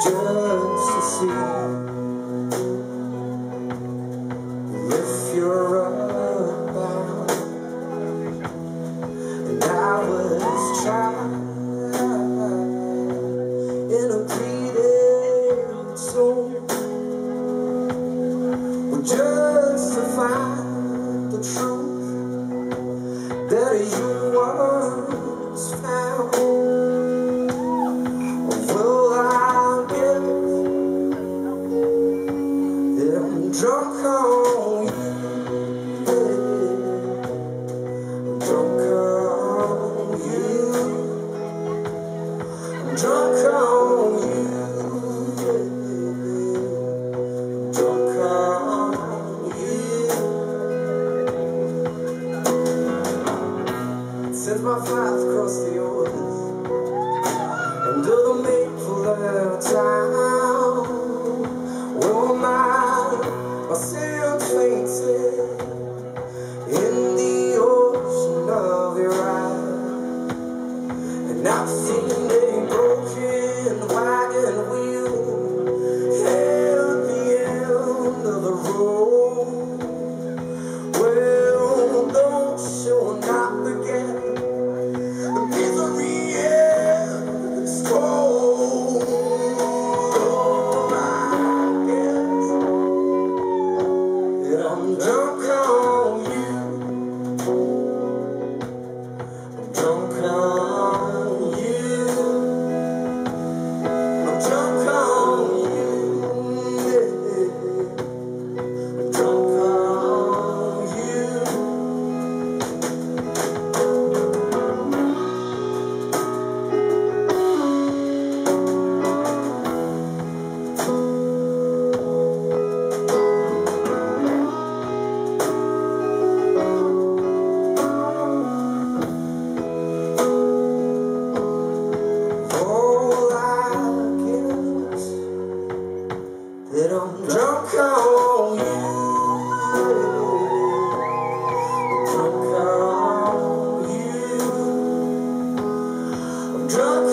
just to see if you're about. And I was trying in a pleading soul. Just to find the truth that you once I'm drunk on you. Drunk on you. Drunk on you. Since my flights crossed the ocean drunk